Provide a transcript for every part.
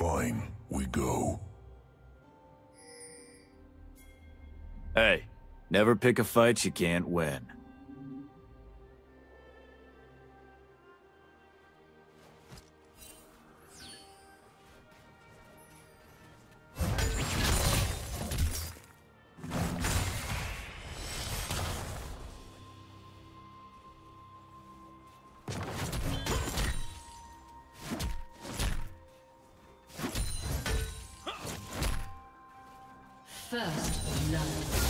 Fine, we go. Hey, never pick a fight you can't win. First love.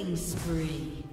Killing spree.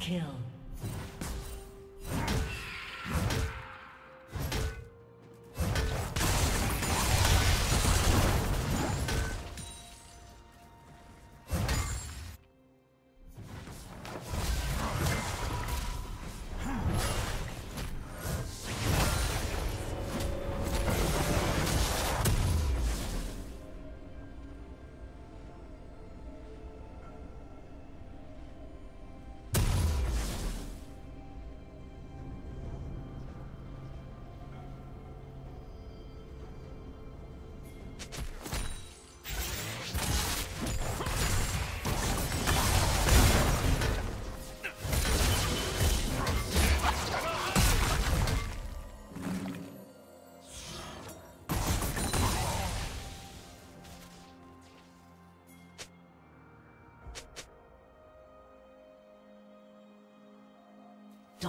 Kill.